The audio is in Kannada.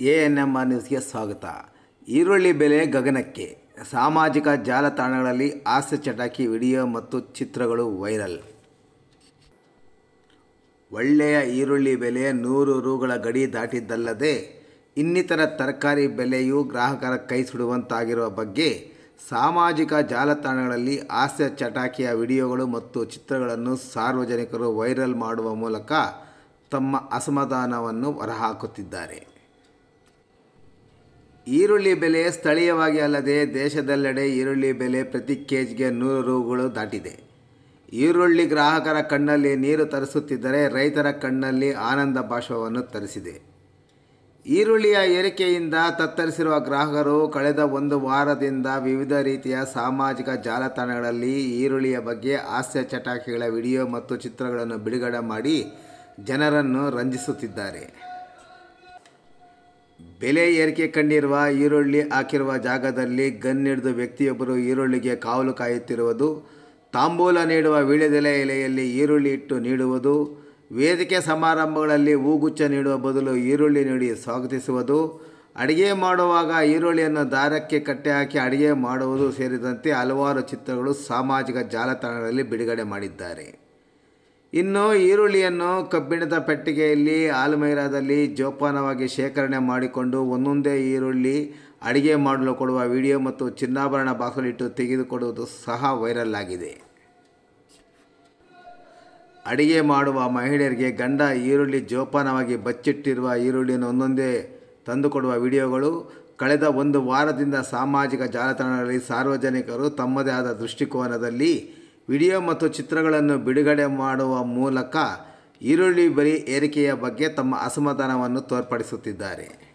ಎ ಎನ್ ಎಂ ಆರ್ ನ್ಯೂಸ್ಗೆ ಸ್ವಾಗತ. ಈರುಳ್ಳಿ ಬೆಲೆ ಗಗನಕ್ಕೆ. ಸಾಮಾಜಿಕ ಜಾಲತಾಣಗಳಲ್ಲಿ ಹಾಸ್ಯ ಚಟಾಕಿ, ವಿಡಿಯೋ ಮತ್ತು ಚಿತ್ರಗಳು ವೈರಲ್. ಒಳ್ಳೆಯ ಈರುಳ್ಳಿ ಬೆಲೆ ನೂರು ರುಗಳ ಗಡಿ ದಾಟಿದ್ದಲ್ಲದೆ, ಇನ್ನಿತರ ತರಕಾರಿ ಬೆಲೆಯು ಗ್ರಾಹಕರ ಕೈ ಸುಡುವಂತಾಗಿರುವ ಬಗ್ಗೆ ಸಾಮಾಜಿಕ ಜಾಲತಾಣಗಳಲ್ಲಿ ಹಾಸ್ಯ ಚಟಾಕಿಯ ವಿಡಿಯೋಗಳು ಮತ್ತು ಚಿತ್ರಗಳನ್ನು ಸಾರ್ವಜನಿಕರು ವೈರಲ್ ಮಾಡುವ ಮೂಲಕ ತಮ್ಮ ಅಸಮಾಧಾನವನ್ನು ಹೊರಹಾಕುತ್ತಿದ್ದಾರೆ. ಈರುಳ್ಳಿ ಬೆಲೆ ಸ್ಥಳೀಯವಾಗಿ ಅಲ್ಲದೆ ದೇಶದೆಲ್ಲೆಡೆ ಈರುಳ್ಳಿ ಬೆಲೆ ಪ್ರತಿ ಕೆ ಜಿಗೆ ನೂರು ರುಗಳು ದಾಟಿದೆ. ಈರುಳ್ಳಿ ಗ್ರಾಹಕರ ಕಣ್ಣಲ್ಲಿ ನೀರು ತರಿಸುತ್ತಿದ್ದರೆ ರೈತರ ಕಣ್ಣಲ್ಲಿ ಆನಂದ ಭಾಷವನ್ನು ತರಿಸಿದೆ. ಈರುಳ್ಳಿಯ ಏರಿಕೆಯಿಂದ ತತ್ತರಿಸಿರುವ ಗ್ರಾಹಕರು ಕಳೆದ ಒಂದು ವಾರದಿಂದ ವಿವಿಧ ರೀತಿಯ ಸಾಮಾಜಿಕ ಜಾಲತಾಣಗಳಲ್ಲಿ ಈರುಳ್ಳಿಯ ಬಗ್ಗೆ ಹಾಸ್ಯ ಚಟಾಕಿಗಳ ವಿಡಿಯೋ ಮತ್ತು ಚಿತ್ರಗಳನ್ನು ಬಿಡುಗಡೆ ಮಾಡಿ ಜನರನ್ನು ರಂಜಿಸುತ್ತಿದ್ದಾರೆ. ಬೆಲೆ ಏರಿಕೆ ಕಂಡಿರುವ ಈರುಳ್ಳಿ ಹಾಕಿರುವ ಜಾಗದಲ್ಲಿ ಗನ್ ಹಿಡಿದು ವ್ಯಕ್ತಿಯೊಬ್ಬರು ಈರುಳ್ಳಿಗೆ ಕಾವಲು ಕಾಯುತ್ತಿರುವುದು, ತಾಂಬೂಲ ನೀಡುವ ವೀಳ್ಯದೆಲೆ ಎಲೆಯಲ್ಲಿ ಈರುಳ್ಳಿ ಇಟ್ಟು ನೀಡುವುದು, ವೇದಿಕೆ ಸಮಾರಂಭಗಳಲ್ಲಿ ಹೂಗುಚ್ಛ ನೀಡುವ ಬದಲು ಈರುಳ್ಳಿ ನೀಡಿ ಸ್ವಾಗತಿಸುವುದು, ಅಡುಗೆ ಮಾಡುವಾಗ ಈರುಳ್ಳಿಯನ್ನು ದಾರಕ್ಕೆ ಕಟ್ಟೆ ಹಾಕಿ ಅಡುಗೆ ಮಾಡುವುದು ಸೇರಿದಂತೆ ಹಲವಾರು ಚಿತ್ರಗಳು ಸಾಮಾಜಿಕ ಜಾಲತಾಣಗಳಲ್ಲಿ ಬಿಡುಗಡೆ ಮಾಡಿದ್ದಾರೆ. ಇನ್ನು ಈರುಳ್ಳಿಯನ್ನು ಕಬ್ಬಿಣದ ಪೆಟ್ಟಿಗೆಯಲ್ಲಿ ಆಲ್ಮೈರಾದಲ್ಲಿ ಜೋಪಾನವಾಗಿ ಶೇಖರಣೆ ಮಾಡಿಕೊಂಡು ಒಂದೊಂದೇ ಈರುಳ್ಳಿ ಅಡಿಗೆ ಮಾಡಲು ಕೊಡುವ ವಿಡಿಯೋ ಮತ್ತು ಚಿನ್ನಾಭರಣ ಬಾಕ್ಸಲ್ಲಿಟ್ಟು ತೆಗೆದುಕೊಡುವುದು ಸಹ ವೈರಲ್ ಆಗಿದೆ. ಅಡಿಗೆ ಮಾಡುವ ಮಹಿಳೆಯರಿಗೆ ಗಂಡ ಈರುಳ್ಳಿ ಜೋಪಾನವಾಗಿ ಬಚ್ಚಿಟ್ಟಿರುವ ಈರುಳ್ಳಿಯನ್ನು ಒಂದೊಂದೇ ತಂದುಕೊಡುವ ವಿಡಿಯೋಗಳು ಕಳೆದ ಒಂದು ವಾರದಿಂದ ಸಾಮಾಜಿಕ ಜಾಲತಾಣಗಳಲ್ಲಿ ಸಾರ್ವಜನಿಕರು ತಮ್ಮದೇ ಆದ ದೃಷ್ಟಿಕೋನದಲ್ಲಿ ವಿಡಿಯೋ ಮತ್ತು ಚಿತ್ರಗಳನ್ನು ಬಿಡುಗಡೆ ಮಾಡುವ ಮೂಲಕ ಈರುಳ್ಳಿ ಬರಿ ಏರಿಕೆಯ ಬಗ್ಗೆ ತಮ್ಮ ಅಸಮಾಧಾನವನ್ನು ತೋರ್ಪಡಿಸುತ್ತಿದ್ದಾರೆ.